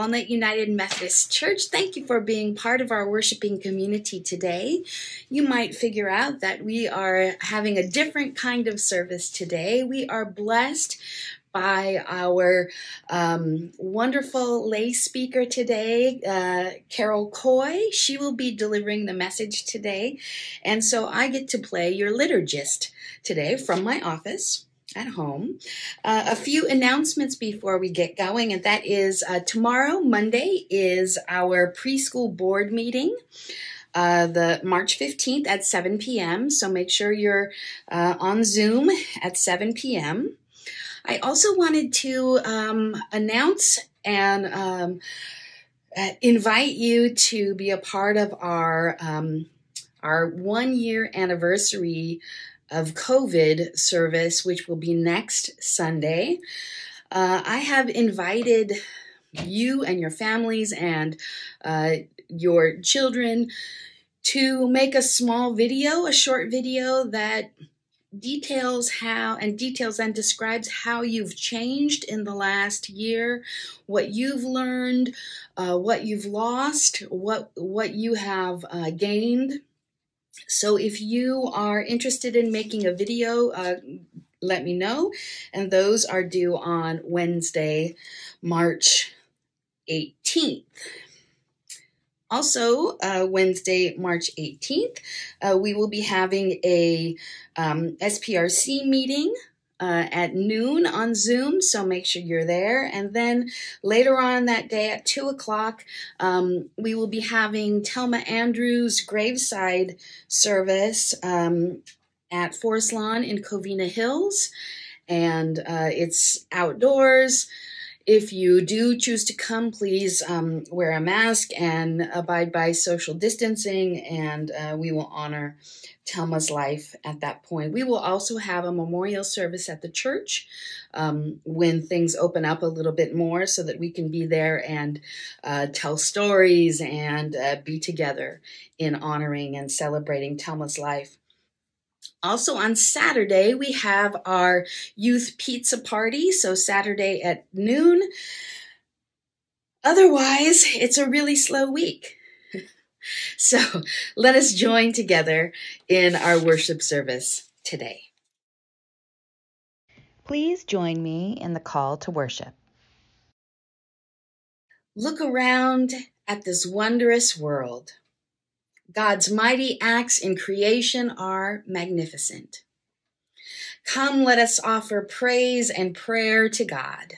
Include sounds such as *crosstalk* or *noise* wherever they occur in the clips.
Walnut United Methodist Church. Thank you for being part of our worshiping community today. You might figure out that we are having a different kind of service today. We are blessed by our um, wonderful lay speaker today, uh, Carol Coy. She will be delivering the message today. And so I get to play your liturgist today from my office at home. Uh, a few announcements before we get going, and that is uh, tomorrow, Monday, is our preschool board meeting. Uh, the March 15th at 7 p.m. So make sure you're uh, on Zoom at 7 p.m. I also wanted to um, announce and um, uh, invite you to be a part of our um, our one year anniversary of COVID service, which will be next Sunday. Uh, I have invited you and your families and uh, your children to make a small video, a short video that details how and details and describes how you've changed in the last year, what you've learned, uh, what you've lost, what what you have uh, gained. So if you are interested in making a video, uh, let me know. And those are due on Wednesday, March 18th. Also, uh, Wednesday, March 18th, uh, we will be having a um, SPRC meeting uh, at noon on Zoom, so make sure you're there. And then later on that day at 2 o'clock, um, we will be having Telma Andrews' graveside service um, at Forest Lawn in Covina Hills. And uh, it's outdoors. If you do choose to come, please um, wear a mask and abide by social distancing, and uh, we will honor Telma's life at that point. We will also have a memorial service at the church um, when things open up a little bit more so that we can be there and uh, tell stories and uh, be together in honoring and celebrating Telma's life. Also on Saturday, we have our youth pizza party. So Saturday at noon. Otherwise, it's a really slow week. *laughs* so let us join together in our worship service today. Please join me in the call to worship. Look around at this wondrous world. God's mighty acts in creation are magnificent. Come, let us offer praise and prayer to God.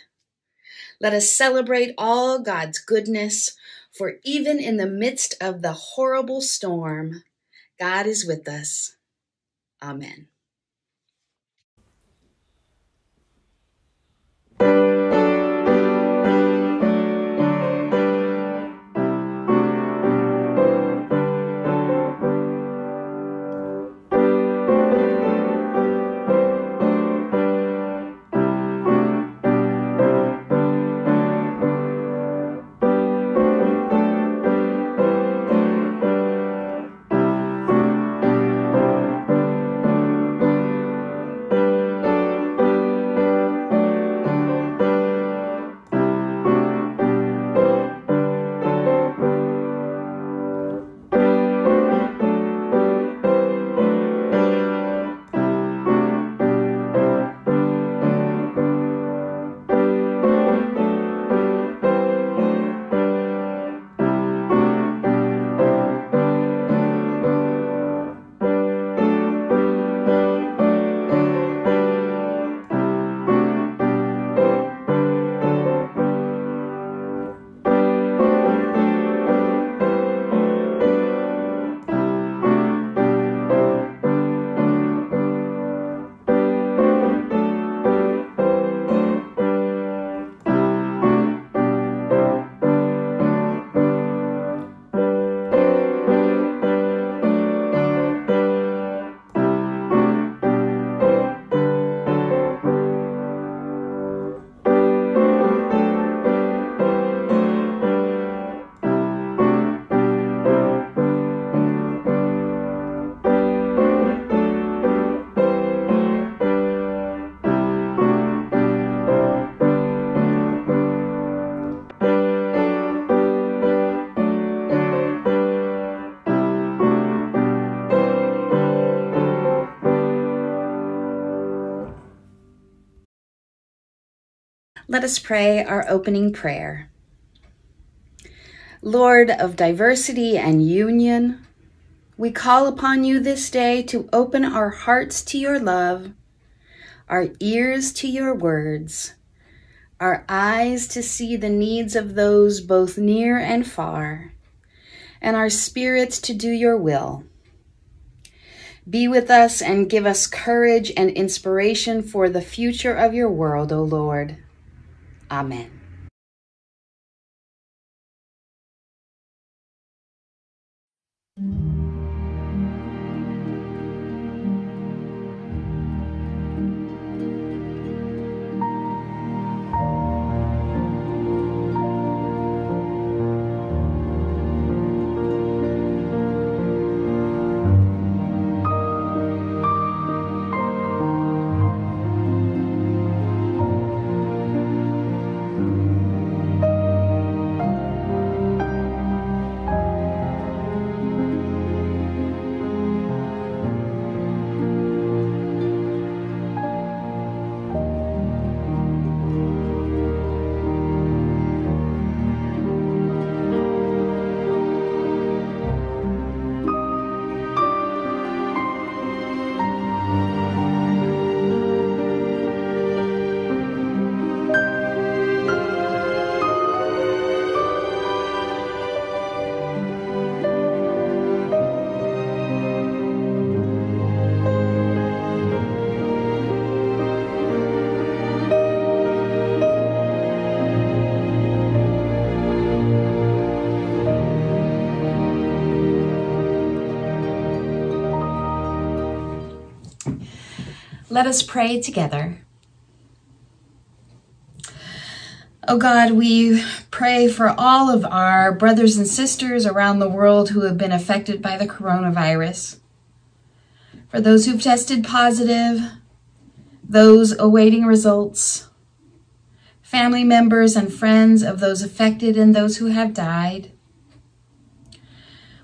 Let us celebrate all God's goodness, for even in the midst of the horrible storm, God is with us. Amen. Let us pray our opening prayer. Lord of diversity and union, we call upon you this day to open our hearts to your love, our ears to your words, our eyes to see the needs of those both near and far, and our spirits to do your will. Be with us and give us courage and inspiration for the future of your world, O Lord. Amen. Let us pray together. Oh God, we pray for all of our brothers and sisters around the world who have been affected by the coronavirus. For those who've tested positive, those awaiting results, family members and friends of those affected and those who have died.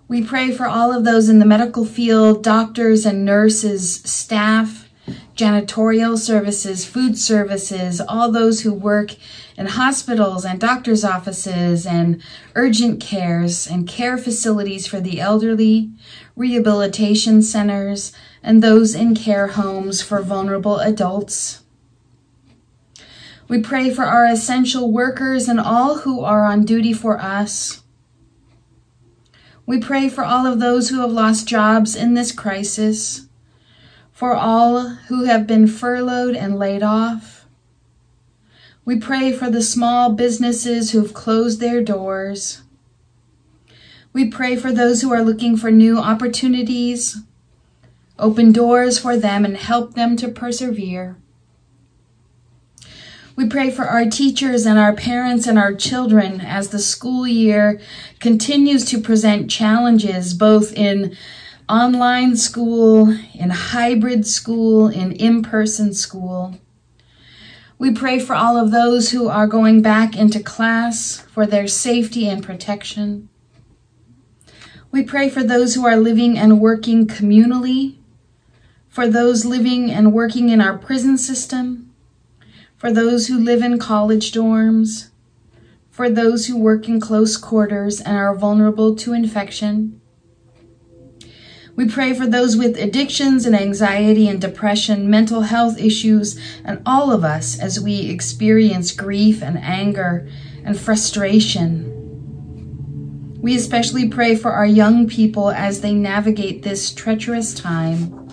We pray for all of those in the medical field, doctors and nurses, staff, janitorial services, food services, all those who work in hospitals and doctor's offices and urgent cares and care facilities for the elderly, rehabilitation centers, and those in care homes for vulnerable adults. We pray for our essential workers and all who are on duty for us. We pray for all of those who have lost jobs in this crisis for all who have been furloughed and laid off. We pray for the small businesses who've closed their doors. We pray for those who are looking for new opportunities. Open doors for them and help them to persevere. We pray for our teachers and our parents and our children as the school year continues to present challenges both in online school, in hybrid school, in in person school. We pray for all of those who are going back into class for their safety and protection. We pray for those who are living and working communally, for those living and working in our prison system, for those who live in college dorms, for those who work in close quarters and are vulnerable to infection we pray for those with addictions and anxiety and depression, mental health issues, and all of us as we experience grief and anger and frustration. We especially pray for our young people as they navigate this treacherous time.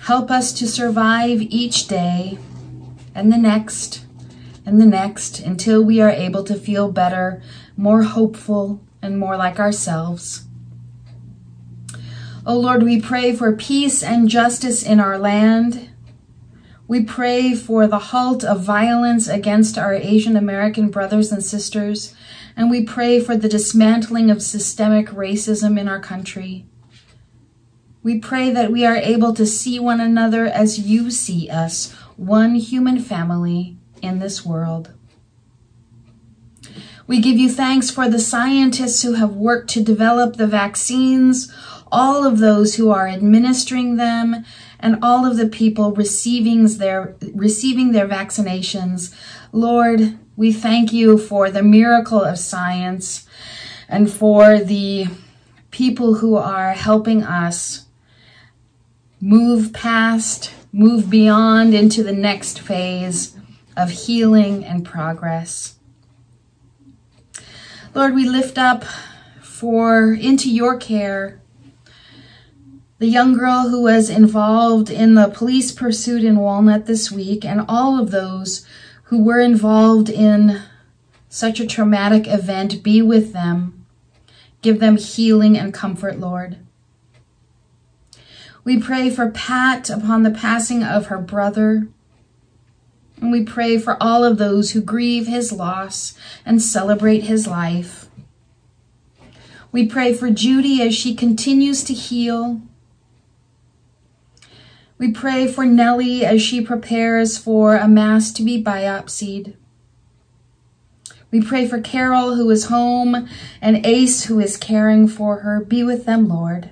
Help us to survive each day and the next and the next until we are able to feel better, more hopeful, and more like ourselves. O oh Lord, we pray for peace and justice in our land. We pray for the halt of violence against our Asian American brothers and sisters, and we pray for the dismantling of systemic racism in our country. We pray that we are able to see one another as you see us, one human family in this world. We give you thanks for the scientists who have worked to develop the vaccines all of those who are administering them, and all of the people receiving their, receiving their vaccinations. Lord, we thank you for the miracle of science and for the people who are helping us move past, move beyond into the next phase of healing and progress. Lord, we lift up for into your care the young girl who was involved in the police pursuit in Walnut this week, and all of those who were involved in such a traumatic event, be with them. Give them healing and comfort, Lord. We pray for Pat upon the passing of her brother. And we pray for all of those who grieve his loss and celebrate his life. We pray for Judy as she continues to heal. We pray for Nellie as she prepares for a mass to be biopsied. We pray for Carol, who is home, and Ace, who is caring for her. Be with them, Lord.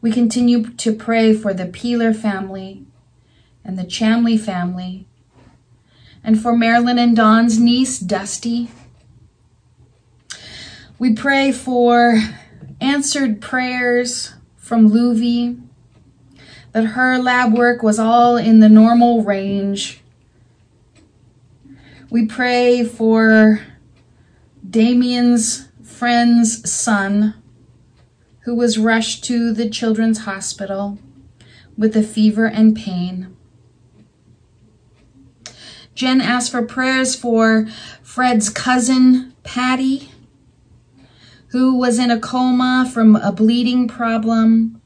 We continue to pray for the Peeler family and the Chamley family, and for Marilyn and Don's niece, Dusty. We pray for answered prayers from Luvi, that her lab work was all in the normal range. We pray for Damien's friend's son, who was rushed to the children's hospital with a fever and pain. Jen asked for prayers for Fred's cousin, Patty, who was in a coma from a bleeding problem.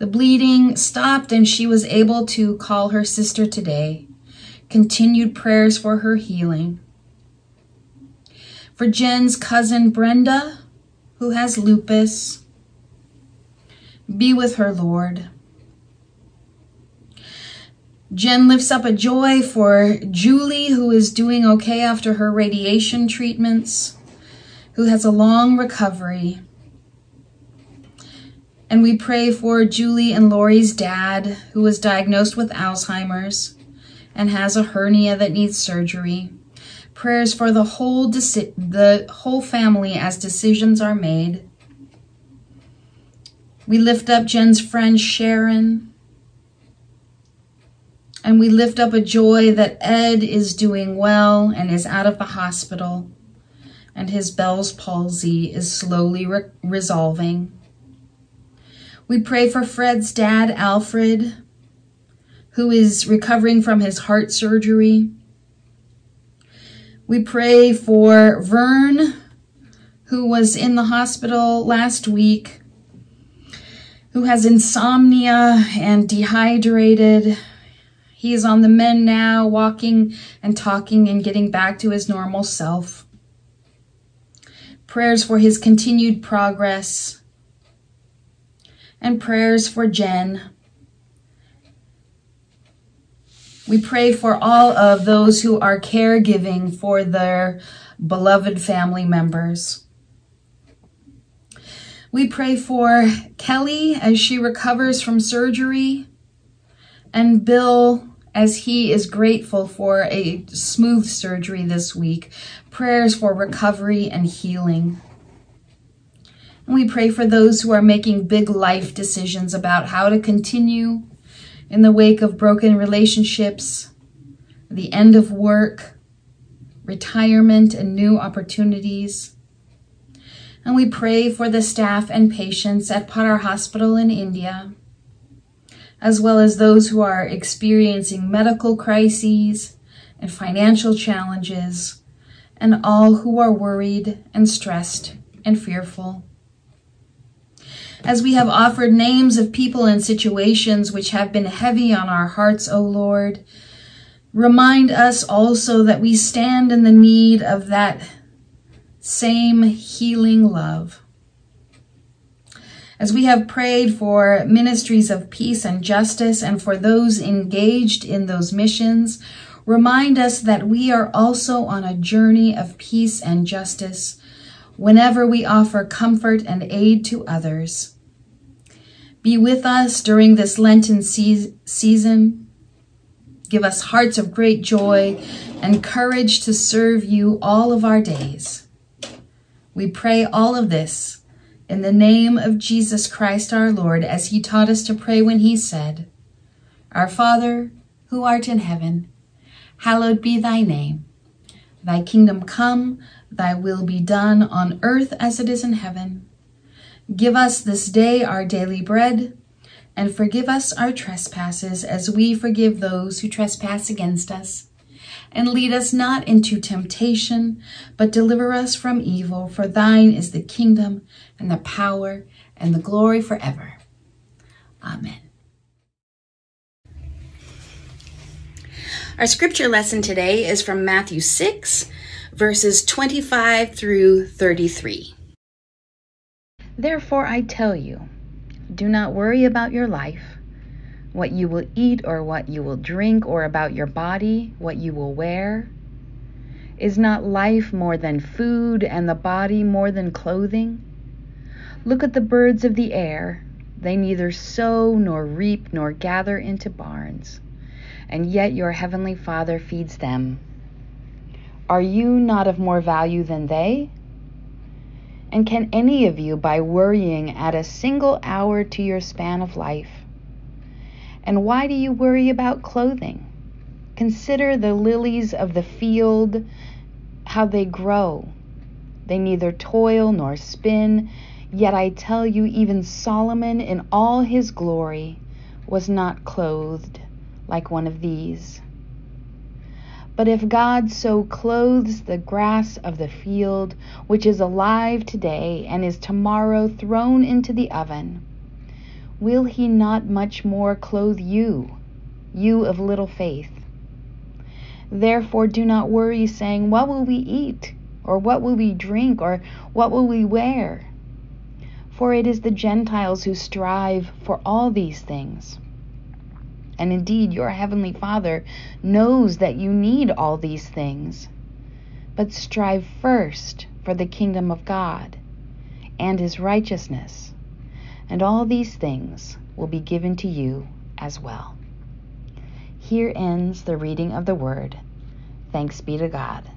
The bleeding stopped and she was able to call her sister today. Continued prayers for her healing. For Jen's cousin, Brenda, who has lupus, be with her, Lord. Jen lifts up a joy for Julie, who is doing okay after her radiation treatments, who has a long recovery. And we pray for Julie and Lori's dad, who was diagnosed with Alzheimer's and has a hernia that needs surgery. Prayers for the whole the whole family as decisions are made. We lift up Jen's friend Sharon, and we lift up a joy that Ed is doing well and is out of the hospital, and his Bell's palsy is slowly re resolving. We pray for Fred's dad, Alfred, who is recovering from his heart surgery. We pray for Vern, who was in the hospital last week, who has insomnia and dehydrated he is on the mend now, walking and talking and getting back to his normal self. Prayers for his continued progress. And prayers for Jen. We pray for all of those who are caregiving for their beloved family members. We pray for Kelly as she recovers from surgery and Bill as he is grateful for a smooth surgery this week, prayers for recovery and healing. We pray for those who are making big life decisions about how to continue in the wake of broken relationships, the end of work, retirement, and new opportunities. And we pray for the staff and patients at Padhar Hospital in India as well as those who are experiencing medical crises and financial challenges, and all who are worried and stressed and fearful. As we have offered names of people and situations which have been heavy on our hearts, O Lord, remind us also that we stand in the need of that same healing love. As we have prayed for ministries of peace and justice and for those engaged in those missions, remind us that we are also on a journey of peace and justice whenever we offer comfort and aid to others. Be with us during this Lenten se- season. Give us hearts of great joy and courage to serve you all of our days. We pray all of this in the name of Jesus Christ our Lord, as he taught us to pray when he said, Our Father, who art in heaven, hallowed be thy name. Thy kingdom come, thy will be done on earth as it is in heaven. Give us this day our daily bread, and forgive us our trespasses as we forgive those who trespass against us. And lead us not into temptation, but deliver us from evil. For thine is the kingdom, and the power, and the glory forever. Amen. Our scripture lesson today is from Matthew 6, verses 25 through 33. Therefore, I tell you, do not worry about your life, what you will eat or what you will drink, or about your body, what you will wear. Is not life more than food, and the body more than clothing? Look at the birds of the air. They neither sow nor reap nor gather into barns and yet your heavenly Father feeds them. Are you not of more value than they? And can any of you, by worrying, add a single hour to your span of life? And why do you worry about clothing? Consider the lilies of the field, how they grow. They neither toil nor spin, yet I tell you, even Solomon in all his glory was not clothed like one of these. But if God so clothes the grass of the field, which is alive today and is tomorrow thrown into the oven, will he not much more clothe you, you of little faith? Therefore, do not worry, saying, What will we eat? Or what will we drink? Or what will we wear? For it is the Gentiles who strive for all these things and indeed, your Heavenly Father knows that you need all these things. But strive first for the kingdom of God and His righteousness, and all these things will be given to you as well. Here ends the reading of the Word. Thanks be to God.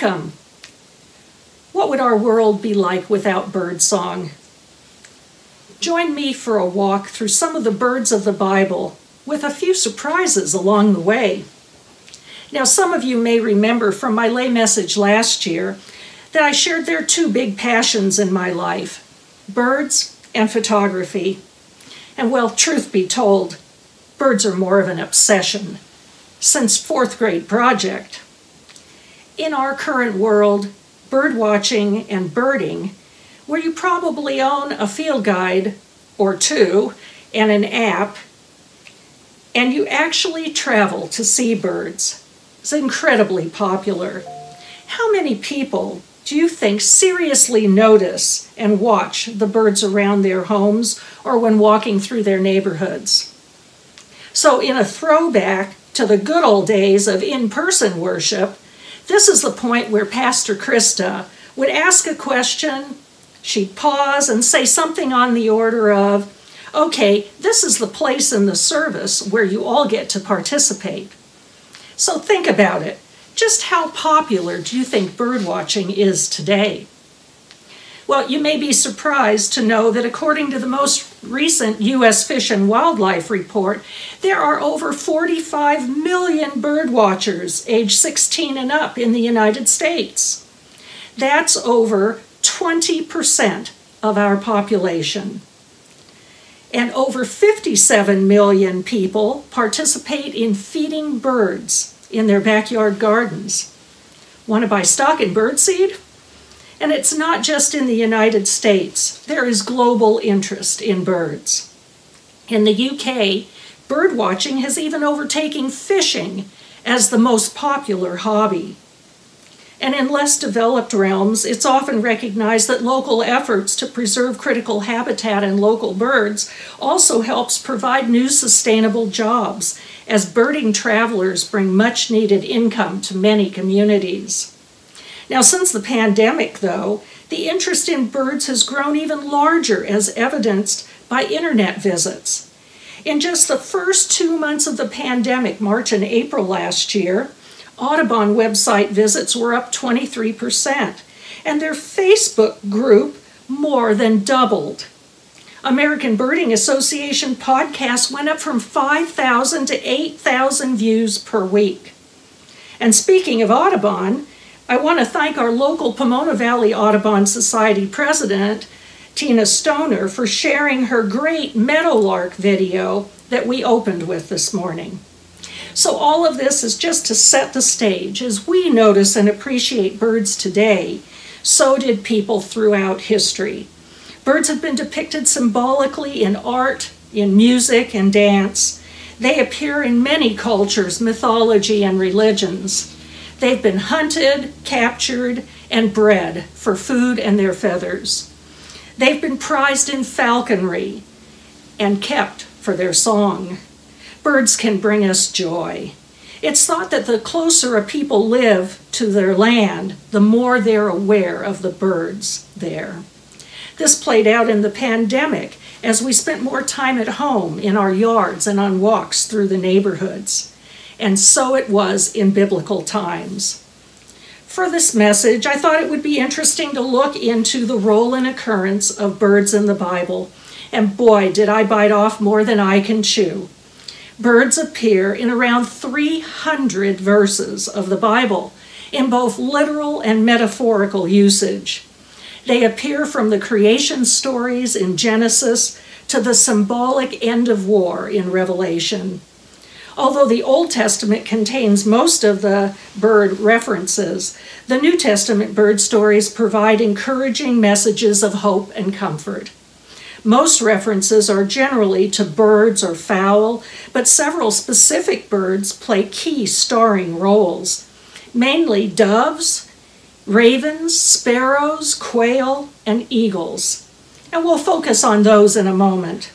Welcome. What would our world be like without birdsong? Join me for a walk through some of the birds of the Bible with a few surprises along the way. Now, some of you may remember from my lay message last year that I shared there are two big passions in my life birds and photography. And well, truth be told, birds are more of an obsession since fourth grade project. In our current world, bird watching and birding, where you probably own a field guide or two and an app, and you actually travel to see birds, is incredibly popular. How many people do you think seriously notice and watch the birds around their homes or when walking through their neighborhoods? So, in a throwback to the good old days of in person worship, this is the point where Pastor Krista would ask a question, she'd pause and say something on the order of, Okay, this is the place in the service where you all get to participate. So think about it. Just how popular do you think birdwatching is today? Well, you may be surprised to know that according to the most recent U.S. Fish and Wildlife report, there are over 45 million bird watchers age 16 and up in the United States. That's over 20% of our population and over 57 million people participate in feeding birds in their backyard gardens. Want to buy stock in birdseed? And it's not just in the United States, there is global interest in birds. In the UK, bird watching has even overtaken fishing as the most popular hobby. And in less developed realms, it's often recognized that local efforts to preserve critical habitat and local birds also helps provide new sustainable jobs, as birding travelers bring much needed income to many communities. Now, since the pandemic, though, the interest in birds has grown even larger, as evidenced by internet visits. In just the first two months of the pandemic, March and April last year, Audubon website visits were up 23%, and their Facebook group more than doubled. American Birding Association podcasts went up from 5,000 to 8,000 views per week. And speaking of Audubon, I want to thank our local Pomona Valley Audubon Society president, Tina Stoner, for sharing her great Meadowlark video that we opened with this morning. So, all of this is just to set the stage. As we notice and appreciate birds today, so did people throughout history. Birds have been depicted symbolically in art, in music, and dance. They appear in many cultures, mythology, and religions. They've been hunted, captured, and bred for food and their feathers. They've been prized in falconry and kept for their song birds can bring us joy. It's thought that the closer a people live to their land, the more they're aware of the birds there. This played out in the pandemic as we spent more time at home in our yards and on walks through the neighborhoods. And so it was in biblical times. For this message, I thought it would be interesting to look into the role and occurrence of birds in the Bible. And boy, did I bite off more than I can chew birds appear in around 300 verses of the Bible in both literal and metaphorical usage. They appear from the creation stories in Genesis to the symbolic end of war in Revelation. Although the Old Testament contains most of the bird references, the New Testament bird stories provide encouraging messages of hope and comfort. Most references are generally to birds or fowl, but several specific birds play key starring roles, mainly doves, ravens, sparrows, quail, and eagles. And we'll focus on those in a moment.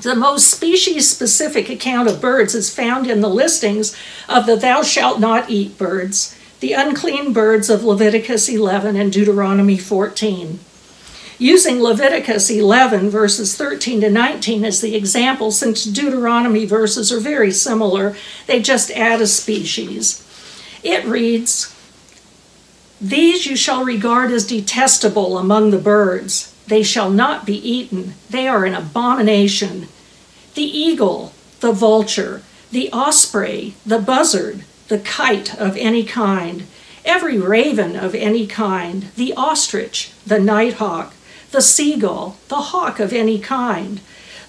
The most species specific account of birds is found in the listings of the Thou Shalt Not Eat birds, the unclean birds of Leviticus 11 and Deuteronomy 14. Using Leviticus 11, verses 13 to 19 as the example, since Deuteronomy verses are very similar, they just add a species. It reads, These you shall regard as detestable among the birds. They shall not be eaten. They are an abomination. The eagle, the vulture, the osprey, the buzzard, the kite of any kind, every raven of any kind, the ostrich, the nighthawk, the seagull, the hawk of any kind,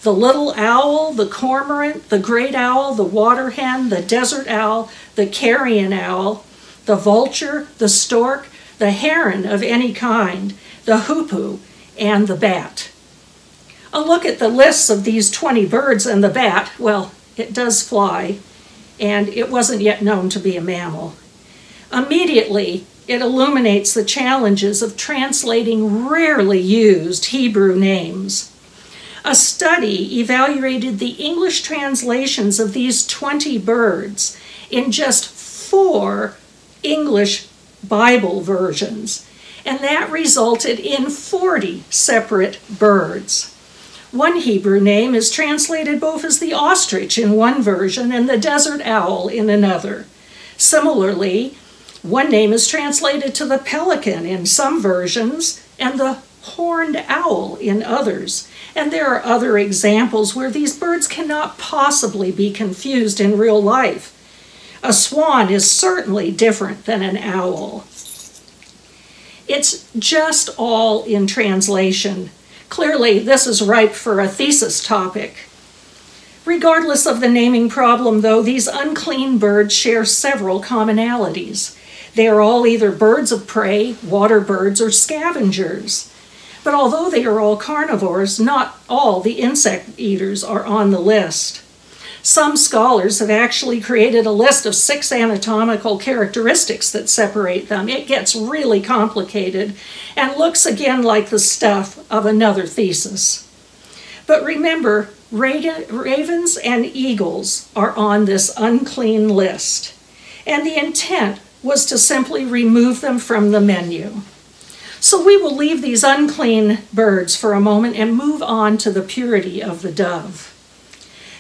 the little owl, the cormorant, the great owl, the water hen, the desert owl, the carrion owl, the vulture, the stork, the heron of any kind, the hoopoe, and the bat. A look at the lists of these 20 birds and the bat, well, it does fly, and it wasn't yet known to be a mammal. Immediately, it illuminates the challenges of translating rarely used Hebrew names. A study evaluated the English translations of these 20 birds in just four English Bible versions, and that resulted in 40 separate birds. One Hebrew name is translated both as the ostrich in one version and the desert owl in another. Similarly, one name is translated to the pelican in some versions and the horned owl in others. And there are other examples where these birds cannot possibly be confused in real life. A swan is certainly different than an owl. It's just all in translation. Clearly, this is ripe for a thesis topic. Regardless of the naming problem, though, these unclean birds share several commonalities. They are all either birds of prey, water birds, or scavengers. But although they are all carnivores, not all the insect eaters are on the list. Some scholars have actually created a list of six anatomical characteristics that separate them. It gets really complicated and looks again like the stuff of another thesis. But remember, ravens and eagles are on this unclean list, and the intent was to simply remove them from the menu. So we will leave these unclean birds for a moment and move on to the purity of the dove.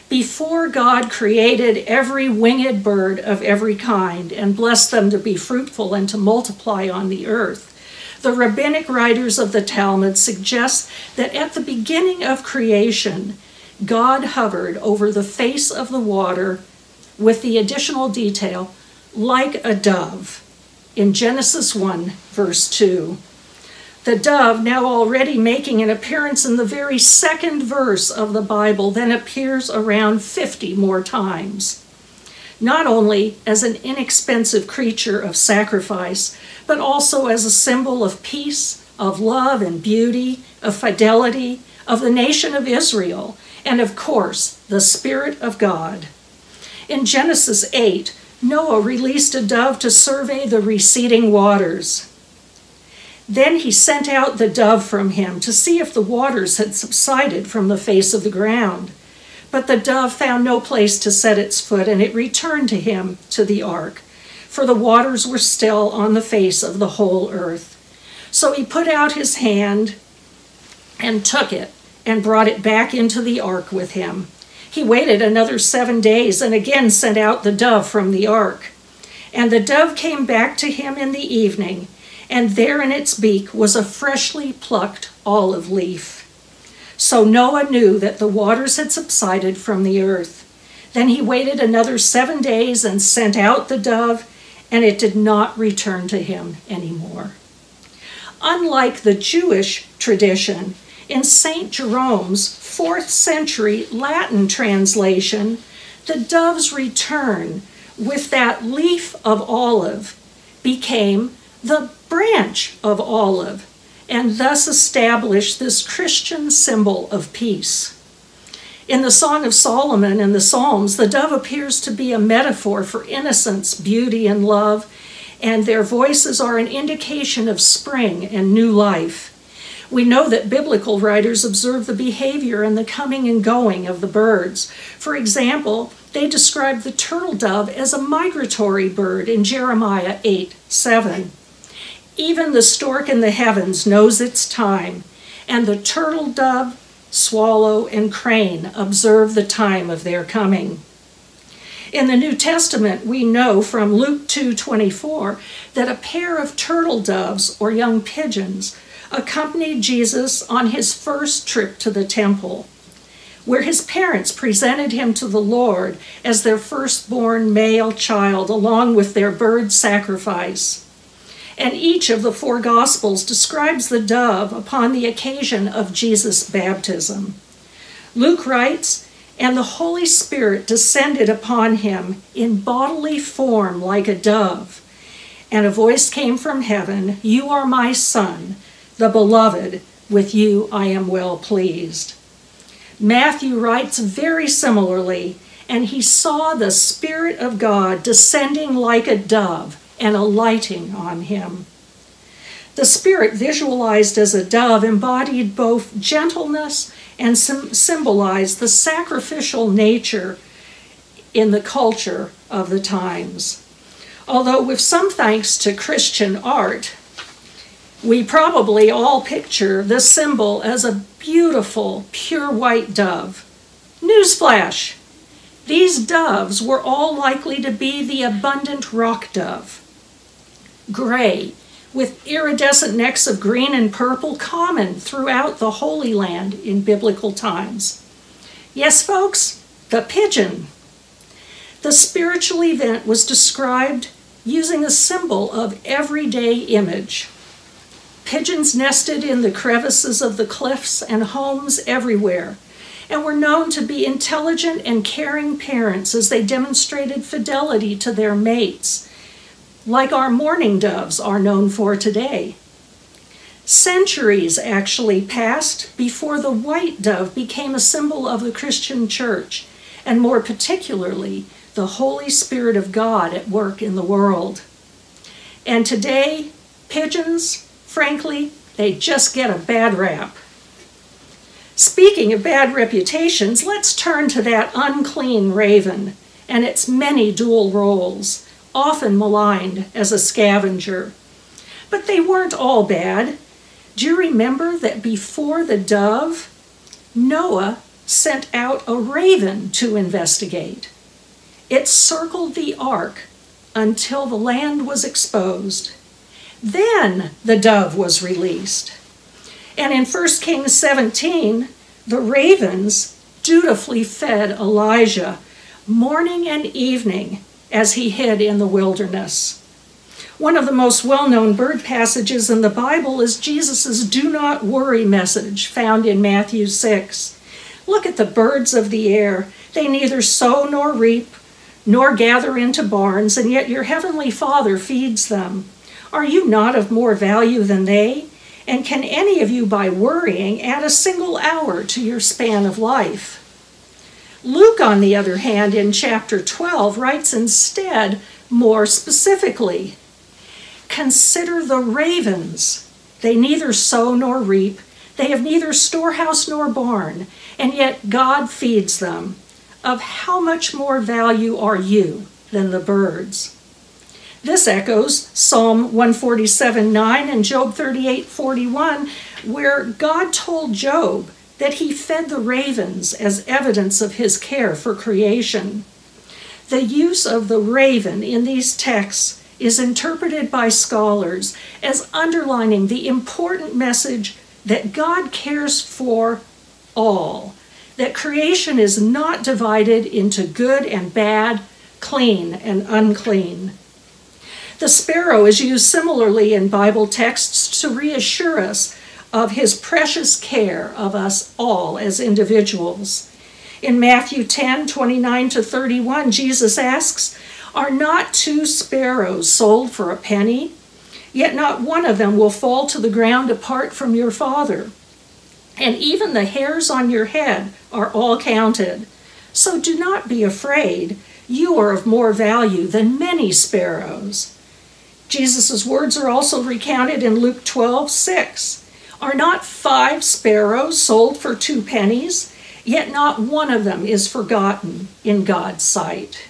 Before God created every winged bird of every kind and blessed them to be fruitful and to multiply on the earth, the rabbinic writers of the Talmud suggest that at the beginning of creation, God hovered over the face of the water with the additional detail like a dove in Genesis 1, verse 2. The dove, now already making an appearance in the very second verse of the Bible, then appears around 50 more times. Not only as an inexpensive creature of sacrifice, but also as a symbol of peace, of love and beauty, of fidelity, of the nation of Israel, and of course, the Spirit of God. In Genesis 8, Noah released a dove to survey the receding waters. Then he sent out the dove from him to see if the waters had subsided from the face of the ground. But the dove found no place to set its foot, and it returned to him to the ark, for the waters were still on the face of the whole earth. So he put out his hand and took it and brought it back into the ark with him. He waited another seven days and again sent out the dove from the ark. And the dove came back to him in the evening, and there in its beak was a freshly plucked olive leaf. So Noah knew that the waters had subsided from the earth. Then he waited another seven days and sent out the dove, and it did not return to him anymore. Unlike the Jewish tradition, in St. Jerome's fourth century Latin translation, the dove's return with that leaf of olive became the branch of olive and thus establish this Christian symbol of peace. In the Song of Solomon and the Psalms, the dove appears to be a metaphor for innocence, beauty, and love, and their voices are an indication of spring and new life. We know that biblical writers observe the behavior and the coming and going of the birds. For example, they describe the turtle dove as a migratory bird in Jeremiah 8 7. Even the stork in the heavens knows its time, and the turtle dove, swallow, and crane observe the time of their coming. In the New Testament, we know from Luke 2:24 that a pair of turtle doves or young pigeons accompanied Jesus on his first trip to the temple, where his parents presented him to the Lord as their firstborn male child along with their bird sacrifice. And each of the four gospels describes the dove upon the occasion of Jesus' baptism. Luke writes, and the Holy Spirit descended upon him in bodily form like a dove. And a voice came from heaven You are my Son, the beloved, with you I am well pleased. Matthew writes very similarly, and he saw the Spirit of God descending like a dove and alighting on him. The Spirit, visualized as a dove, embodied both gentleness and symbolized the sacrificial nature in the culture of the times. Although, with some thanks to Christian art, we probably all picture this symbol as a beautiful, pure white dove. Newsflash! These doves were all likely to be the abundant rock dove. Gray, with iridescent necks of green and purple common throughout the Holy Land in biblical times. Yes, folks, the pigeon. The spiritual event was described using a symbol of everyday image. Pigeons nested in the crevices of the cliffs and homes everywhere, and were known to be intelligent and caring parents as they demonstrated fidelity to their mates like our mourning doves are known for today. Centuries actually passed before the white dove became a symbol of the Christian church, and more particularly, the Holy Spirit of God at work in the world. And today, pigeons, frankly, they just get a bad rap. Speaking of bad reputations, let's turn to that unclean raven and its many dual roles often maligned as a scavenger. But they weren't all bad. Do you remember that before the dove, Noah sent out a raven to investigate? It circled the ark until the land was exposed. Then the dove was released. And in 1 Kings 17, the ravens dutifully fed Elijah morning and evening as he hid in the wilderness. One of the most well known bird passages in the Bible is Jesus' do not worry message found in Matthew 6. Look at the birds of the air. They neither sow nor reap, nor gather into barns, and yet your heavenly Father feeds them. Are you not of more value than they? And can any of you, by worrying, add a single hour to your span of life? Luke, on the other hand, in chapter 12, writes instead more specifically Consider the ravens. They neither sow nor reap, they have neither storehouse nor barn, and yet God feeds them. Of how much more value are you than the birds? This echoes Psalm 147 9 and Job 38 41, where God told Job that he fed the ravens as evidence of his care for creation. The use of the raven in these texts is interpreted by scholars as underlining the important message that God cares for all, that creation is not divided into good and bad, clean and unclean. The sparrow is used similarly in Bible texts to reassure us of his precious care of us all as individuals. In Matthew 10 29 to 31, Jesus asks, Are not two sparrows sold for a penny? Yet not one of them will fall to the ground apart from your Father. And even the hairs on your head are all counted. So do not be afraid. You are of more value than many sparrows. Jesus' words are also recounted in Luke 12 6. Are not five sparrows sold for two pennies? Yet not one of them is forgotten in God's sight.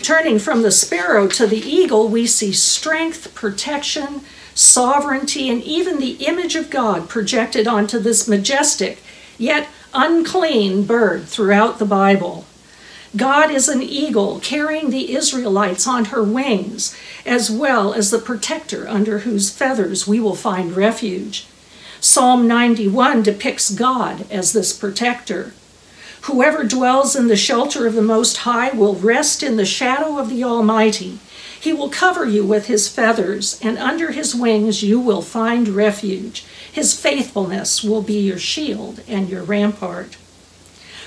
Turning from the sparrow to the eagle, we see strength, protection, sovereignty, and even the image of God projected onto this majestic, yet unclean bird throughout the Bible. God is an eagle carrying the Israelites on her wings, as well as the protector under whose feathers we will find refuge. Psalm 91 depicts God as this protector. Whoever dwells in the shelter of the Most High will rest in the shadow of the Almighty. He will cover you with his feathers, and under his wings you will find refuge. His faithfulness will be your shield and your rampart.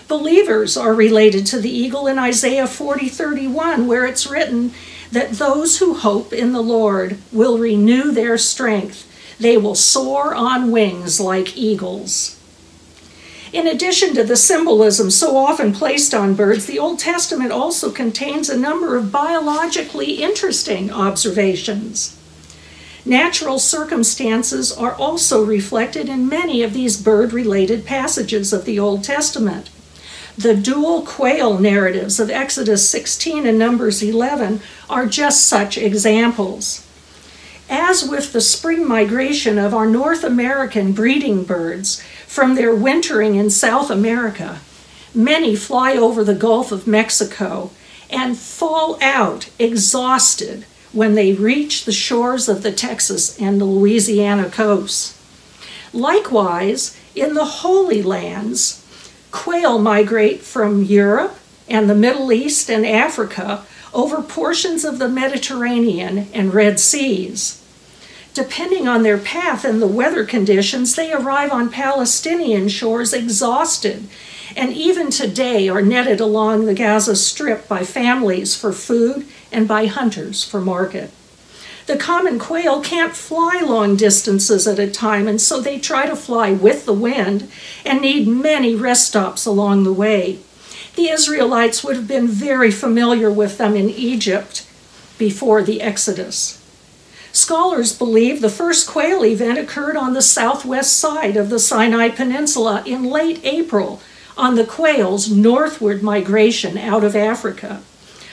Believers are related to the eagle in Isaiah 40 31, where it's written that those who hope in the Lord will renew their strength. They will soar on wings like eagles. In addition to the symbolism so often placed on birds, the Old Testament also contains a number of biologically interesting observations. Natural circumstances are also reflected in many of these bird related passages of the Old Testament. The dual quail narratives of Exodus 16 and Numbers 11 are just such examples. As with the spring migration of our North American breeding birds from their wintering in South America, many fly over the Gulf of Mexico and fall out exhausted when they reach the shores of the Texas and the Louisiana coasts. Likewise, in the Holy Lands, Quail migrate from Europe and the Middle East and Africa over portions of the Mediterranean and Red Seas. Depending on their path and the weather conditions, they arrive on Palestinian shores exhausted and even today are netted along the Gaza Strip by families for food and by hunters for market. The common quail can't fly long distances at a time, and so they try to fly with the wind and need many rest stops along the way. The Israelites would have been very familiar with them in Egypt before the Exodus. Scholars believe the first quail event occurred on the southwest side of the Sinai Peninsula in late April on the quail's northward migration out of Africa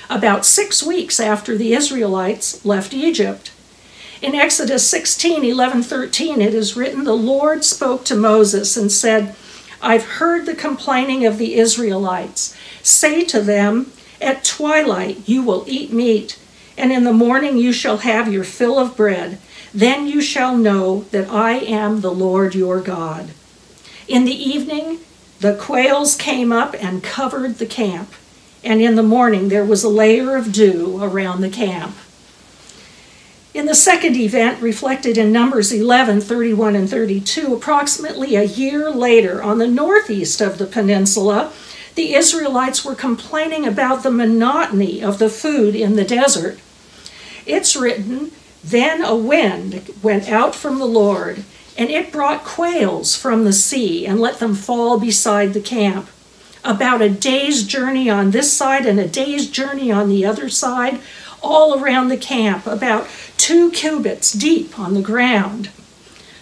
about six weeks after the Israelites left Egypt. In Exodus 16 11 13, it is written, The Lord spoke to Moses and said, I've heard the complaining of the Israelites. Say to them, At twilight you will eat meat, and in the morning you shall have your fill of bread. Then you shall know that I am the Lord your God. In the evening, the quails came up and covered the camp and in the morning there was a layer of dew around the camp. In the second event, reflected in Numbers 11, 31, and 32, approximately a year later, on the northeast of the peninsula, the Israelites were complaining about the monotony of the food in the desert. It's written, Then a wind went out from the Lord, and it brought quails from the sea and let them fall beside the camp about a day's journey on this side and a day's journey on the other side, all around the camp, about two cubits deep on the ground.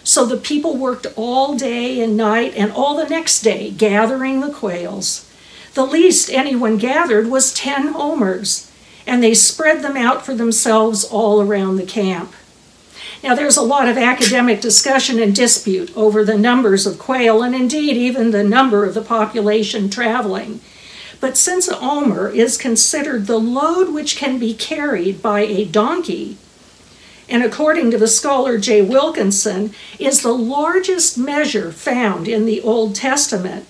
So the people worked all day and night and all the next day gathering the quails. The least anyone gathered was 10 omers, and they spread them out for themselves all around the camp. Now, there's a lot of academic discussion and dispute over the numbers of quail and indeed even the number of the population traveling. But since an omer is considered the load which can be carried by a donkey, and according to the scholar J. Wilkinson, is the largest measure found in the Old Testament,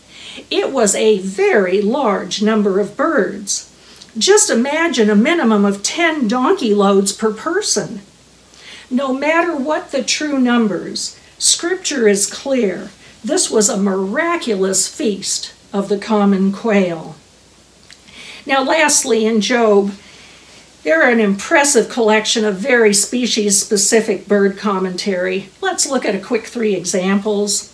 it was a very large number of birds. Just imagine a minimum of 10 donkey loads per person. No matter what the true numbers, Scripture is clear. This was a miraculous feast of the common quail. Now, lastly, in Job, there are an impressive collection of very species specific bird commentary. Let's look at a quick three examples.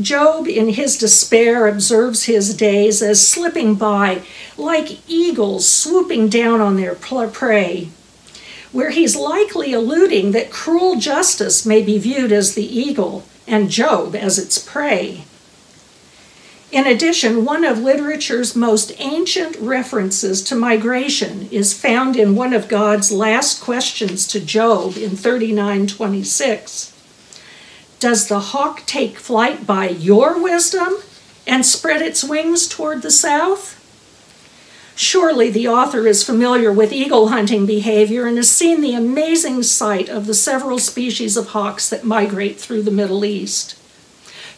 Job, in his despair, observes his days as slipping by like eagles swooping down on their prey where he's likely alluding that cruel justice may be viewed as the eagle and Job as its prey. In addition, one of literature's most ancient references to migration is found in one of God's last questions to Job in 39:26. Does the hawk take flight by your wisdom and spread its wings toward the south? Surely the author is familiar with eagle hunting behavior and has seen the amazing sight of the several species of hawks that migrate through the Middle East.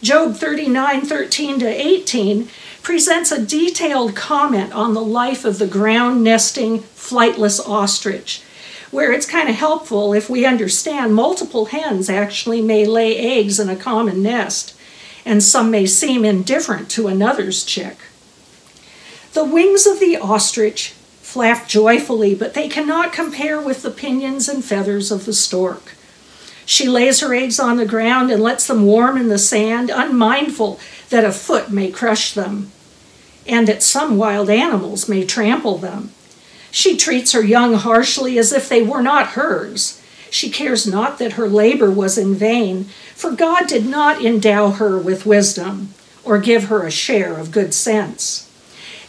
Job 39 13 to 18 presents a detailed comment on the life of the ground nesting, flightless ostrich, where it's kind of helpful if we understand multiple hens actually may lay eggs in a common nest, and some may seem indifferent to another's chick. The wings of the ostrich flap joyfully, but they cannot compare with the pinions and feathers of the stork. She lays her eggs on the ground and lets them warm in the sand, unmindful that a foot may crush them and that some wild animals may trample them. She treats her young harshly as if they were not hers. She cares not that her labor was in vain, for God did not endow her with wisdom or give her a share of good sense.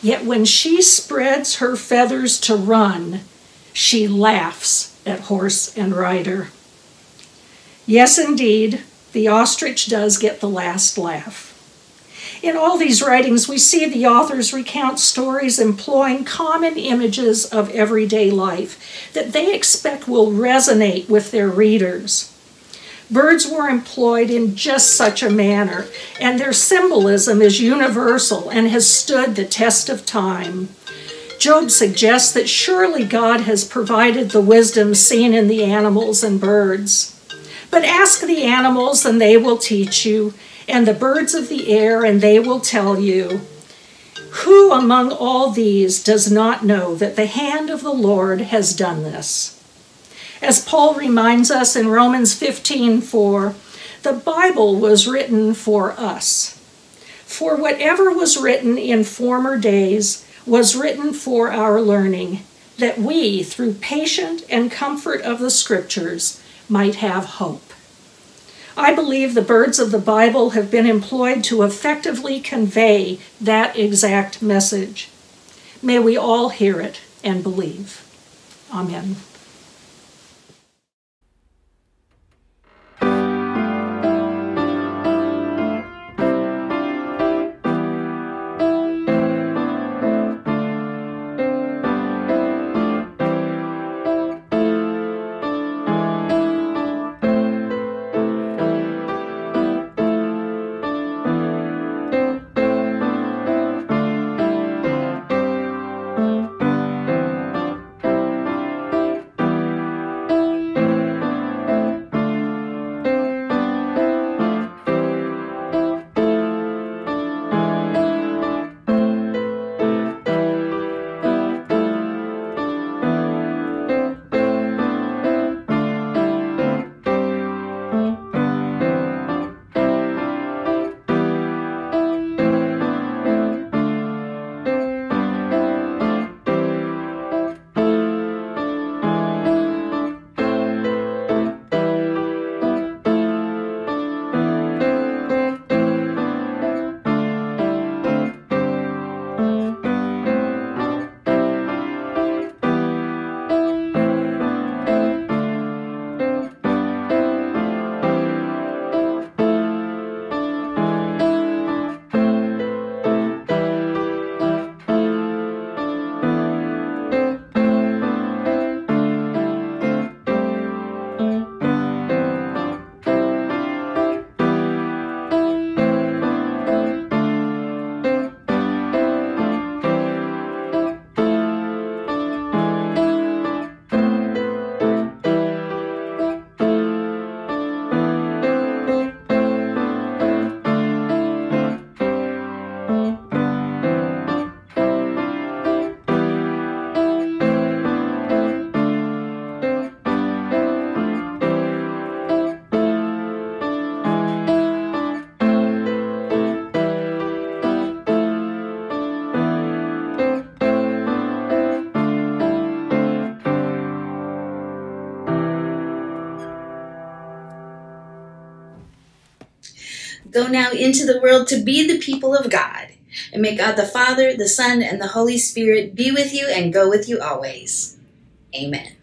Yet when she spreads her feathers to run, she laughs at horse and rider. Yes, indeed, the ostrich does get the last laugh. In all these writings, we see the authors recount stories employing common images of everyday life that they expect will resonate with their readers. Birds were employed in just such a manner, and their symbolism is universal and has stood the test of time. Job suggests that surely God has provided the wisdom seen in the animals and birds. But ask the animals, and they will teach you, and the birds of the air, and they will tell you. Who among all these does not know that the hand of the Lord has done this? As Paul reminds us in Romans 15:4, the Bible was written for us. For whatever was written in former days was written for our learning, that we, through patient and comfort of the Scriptures, might have hope. I believe the birds of the Bible have been employed to effectively convey that exact message. May we all hear it and believe. Amen. Go now into the world to be the people of God. And may God the Father, the Son, and the Holy Spirit be with you and go with you always. Amen.